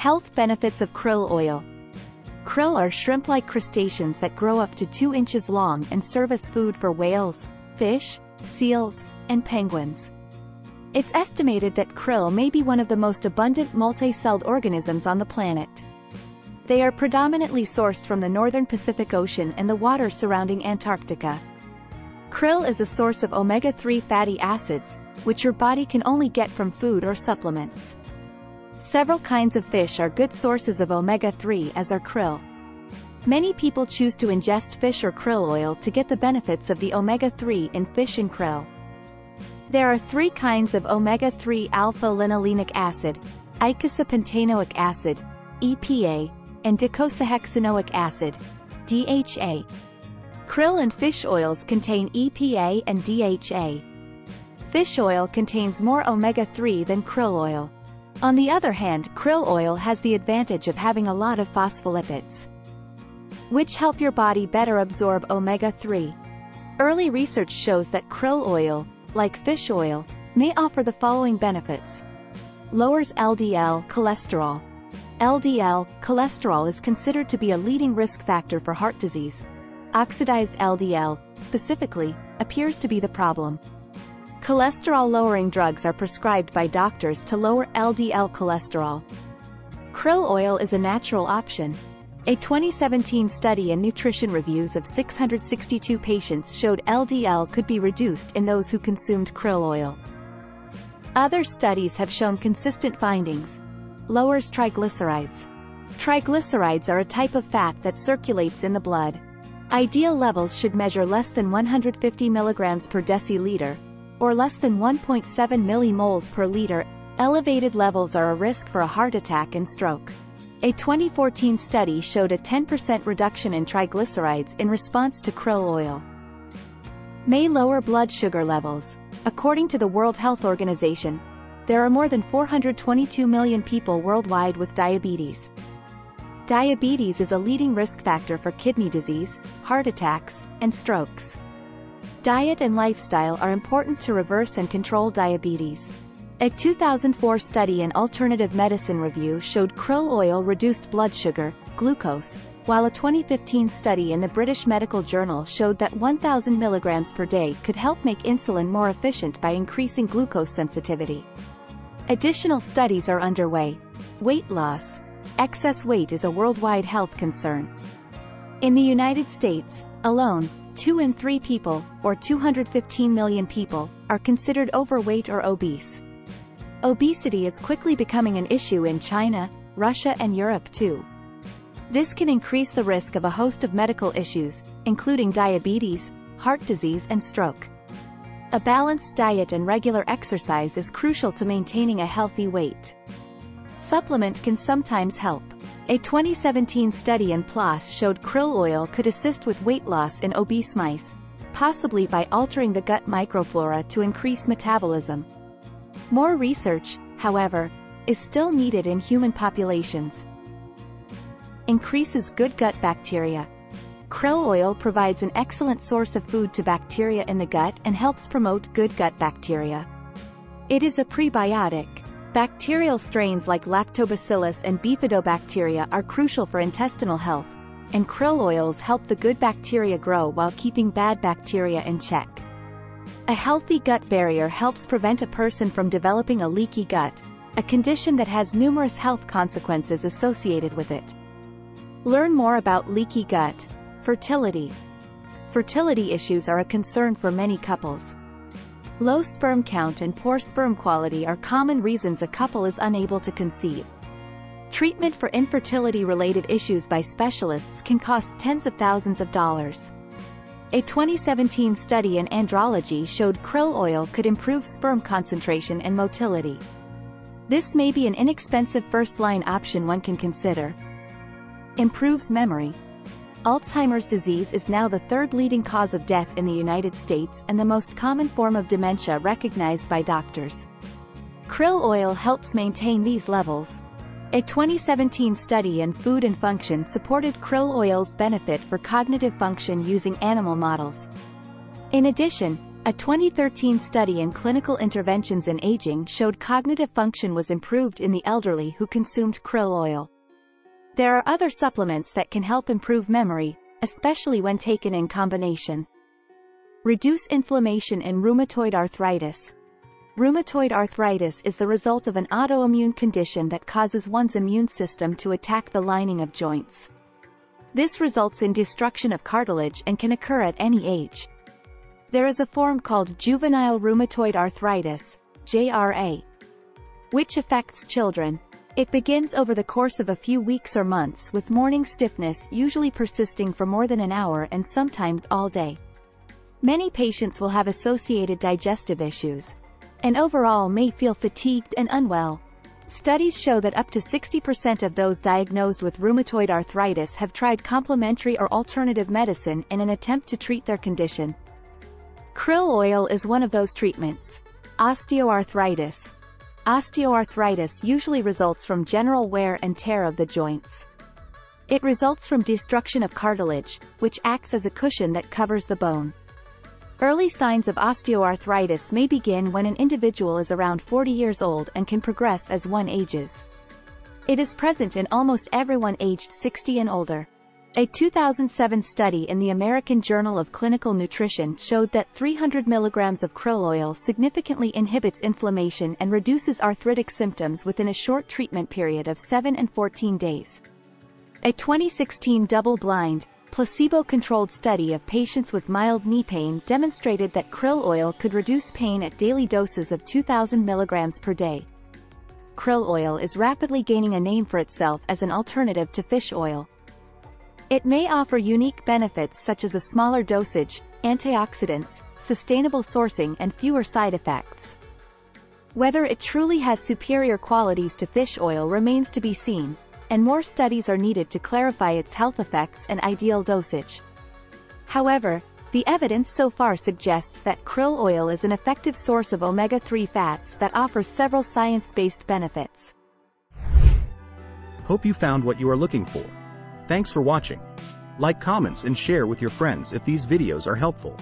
Health benefits of krill oil. Krill are shrimp-like crustaceans that grow up to 2 inches long and serve as food for whales, fish, seals, and penguins. It's estimated that krill may be one of the most abundant multi-celled organisms on the planet. They are predominantly sourced from the northern Pacific Ocean and the water surrounding Antarctica. Krill is a source of omega-3 fatty acids, which your body can only get from food or supplements. Several kinds of fish are good sources of omega-3 as are krill. Many people choose to ingest fish or krill oil to get the benefits of the omega-3 in fish and krill. There are three kinds of omega-3 alpha-linolenic acid, eicosapentaenoic acid, EPA, and docosahexaenoic acid, DHA. Krill and fish oils contain EPA and DHA. Fish oil contains more omega-3 than krill oil. On the other hand krill oil has the advantage of having a lot of phospholipids, which help your body better absorb omega-3. Early research shows that krill oil, like fish oil, may offer the following benefits. Lowers LDL cholesterol. LDL cholesterol is considered to be a leading risk factor for heart disease. Oxidized LDL, specifically, appears to be the problem. Cholesterol-lowering drugs are prescribed by doctors to lower LDL cholesterol. Krill oil is a natural option. A 2017 study in nutrition reviews of 662 patients showed LDL could be reduced in those who consumed krill oil. Other studies have shown consistent findings. Lowers triglycerides. Triglycerides are a type of fat that circulates in the blood. Ideal levels should measure less than 150 mg per deciliter, or less than 1.7 millimoles per liter, elevated levels are a risk for a heart attack and stroke. A 2014 study showed a 10% reduction in triglycerides in response to krill oil. May lower blood sugar levels. According to the World Health Organization, there are more than 422 million people worldwide with diabetes. Diabetes is a leading risk factor for kidney disease, heart attacks, and strokes. Diet and lifestyle are important to reverse and control diabetes. A 2004 study in Alternative Medicine Review showed krill oil reduced blood sugar, glucose, while a 2015 study in the British Medical Journal showed that 1,000 mg per day could help make insulin more efficient by increasing glucose sensitivity. Additional studies are underway. Weight loss. Excess weight is a worldwide health concern. In the United States, alone, 2 in 3 people, or 215 million people, are considered overweight or obese. Obesity is quickly becoming an issue in China, Russia and Europe too. This can increase the risk of a host of medical issues, including diabetes, heart disease and stroke. A balanced diet and regular exercise is crucial to maintaining a healthy weight. Supplement can sometimes help. A 2017 study in PLOS showed krill oil could assist with weight loss in obese mice, possibly by altering the gut microflora to increase metabolism. More research, however, is still needed in human populations. Increases good gut bacteria. Krill oil provides an excellent source of food to bacteria in the gut and helps promote good gut bacteria. It is a prebiotic, Bacterial strains like lactobacillus and bifidobacteria are crucial for intestinal health, and krill oils help the good bacteria grow while keeping bad bacteria in check. A healthy gut barrier helps prevent a person from developing a leaky gut, a condition that has numerous health consequences associated with it. Learn more about leaky gut. Fertility. Fertility issues are a concern for many couples. Low sperm count and poor sperm quality are common reasons a couple is unable to conceive. Treatment for infertility-related issues by specialists can cost tens of thousands of dollars. A 2017 study in andrology showed krill oil could improve sperm concentration and motility. This may be an inexpensive first-line option one can consider. Improves memory, Alzheimer's disease is now the third leading cause of death in the United States and the most common form of dementia recognized by doctors. Krill oil helps maintain these levels. A 2017 study in Food and Function supported krill oil's benefit for cognitive function using animal models. In addition, A 2013 study in clinical interventions in aging showed cognitive function was improved in the elderly who consumed krill oil. There are other supplements that can help improve memory, especially when taken in combination. Reduce inflammation in rheumatoid arthritis. Rheumatoid arthritis is the result of an autoimmune condition that causes one's immune system to attack the lining of joints. This results in destruction of cartilage and can occur at any age. There is a form called juvenile rheumatoid arthritis, JRA, which affects children. It begins over the course of a few weeks or months with morning stiffness usually persisting for more than an hour and sometimes all day. Many patients will have associated digestive issues, and overall may feel fatigued and unwell. Studies show that up to 60% of those diagnosed with rheumatoid arthritis have tried complementary or alternative medicine in an attempt to treat their condition. Krill oil is one of those treatments. Osteoarthritis. Osteoarthritis usually results from general wear and tear of the joints. It results from destruction of cartilage, which acts as a cushion that covers the bone. Early signs of osteoarthritis may begin when an individual is around 40 years old and can progress as one ages. It is present in almost everyone aged 60 and older. A 2007 study in the American Journal of Clinical Nutrition showed that 300 mg of krill oil significantly inhibits inflammation and reduces arthritic symptoms within a short treatment period of 7 and 14 days. A 2016 double-blind, placebo-controlled study of patients with mild knee pain demonstrated that krill oil could reduce pain at daily doses of 2,000 mg per day. Krill oil is rapidly gaining a name for itself as an alternative to fish oil. It may offer unique benefits such as a smaller dosage, antioxidants, sustainable sourcing and fewer side effects. Whether it truly has superior qualities to fish oil remains to be seen, and more studies are needed to clarify its health effects and ideal dosage. However, the evidence so far suggests that krill oil is an effective source of omega-3 fats that offers several science-based benefits. Hope you found what you are looking for. Thanks for watching. Like comments and share with your friends if these videos are helpful.